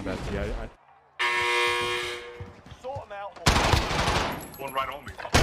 My bad, T. I, I... Sort them out. One right on me.